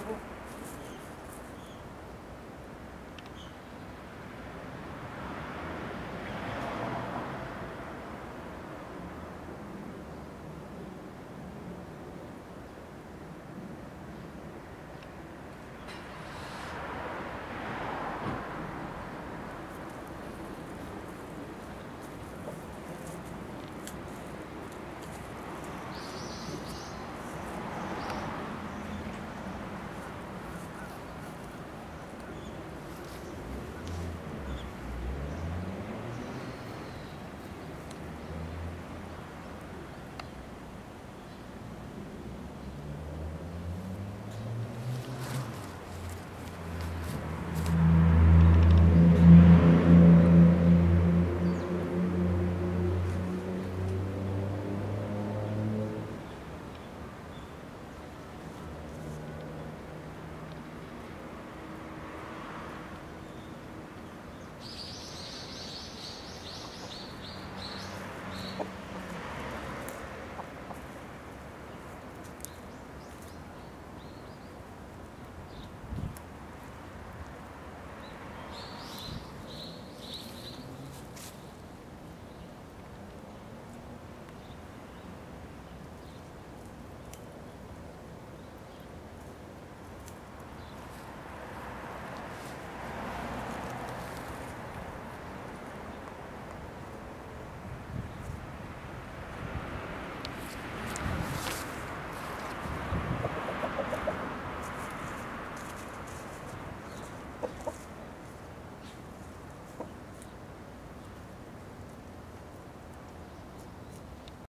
for